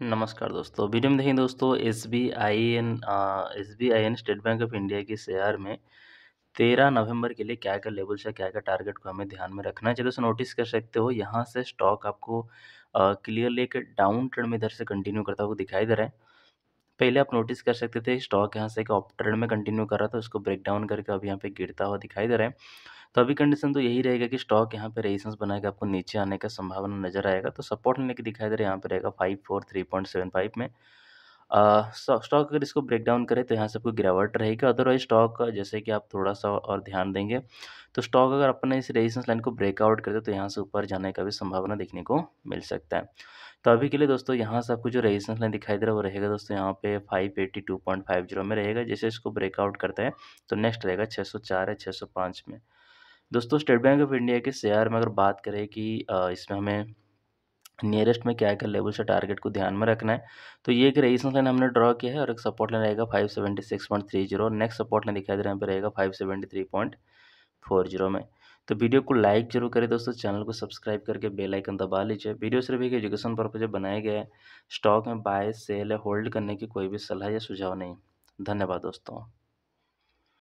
नमस्कार दोस्तों। वीडियो में देखें दोस्तों S B I N S B I N State Bank of India के शेयर में तेरह नवंबर के लिए क्या क्या लेवल्स है क्या क्या टारगेट को हमें ध्यान में रखना चाहिए दोस्तों नोटिस कर सकते हो। यहाँ से स्टॉक आपको क्लियरली एक डाउन ट्रेंड में इधर से कंटिन्यू करता हुआ दिखाई दे रहा है। पहले आप नोटिस कर सकते थे स्टॉक यहाँ से एक ऑप ट्रेंड में कंटिन्यू कर रहा था, उसको ब्रेक डाउन करके अब यहाँ पे गिरता हुआ दिखाई दे रहा है। तो अभी कंडीशन तो यही रहेगा कि स्टॉक यहाँ पे रेजिस्टेंस बनाएगा, आपको नीचे आने का संभावना नज़र आएगा तो सपोर्ट लेने की दिखाई दे रहा है, यहाँ पे रहेगा five, four, three point seven five में। स्टॉक अगर इसको ब्रेक डाउन करें तो यहाँ से आपको गिरावट रहेगी, अदरवाइज़ स्टॉक जैसे कि आप थोड़ा सा और ध्यान देंगे तो स्टॉक अगर अपने इस रेजिस्टेंस लाइन को ब्रेकआउट करते तो यहाँ से ऊपर जाने का भी संभावना देखने को मिल सकता है। तो अभी के लिए दोस्तों यहाँ से आपको जो रेजिस्टेंस लाइन दिखाई दे रहा है वो रहेगा दोस्तों यहाँ पे five eighty two point five zero में रहेगा, जैसे इसको ब्रेकआउट करता है तो नेक्स्ट रहेगा छः सौ चार है छः सौ पाँच में। दोस्तों, स्टेट बैंक ऑफ़ इंडिया के शेयर में अगर बात करें कि इसमें हमें नियरेस्ट में क्या क्या लेवल से टारगेट को ध्यान में रखना है तो ये एक रेजिस्टेंस लाइन हमने ड्रॉ किया है और एक सपोर्ट लाइन रहेगा five seventy six point three zero next support line दिखाई दे रहा है रहेगा five seventy three point four zero में। तो वीडियो को लाइक ज़रूर करें दोस्तों चैनल को सब्सक्राइब करके बेल आइकन दबा लीजिए। वीडियो सिर्फ़ एक एजुकेशन पर्पज बनाए गए स्टॉक में बाय सेल या होल्ड करने की कोई भी सलाह या सुझाव नहीं। धन्यवाद दोस्तों।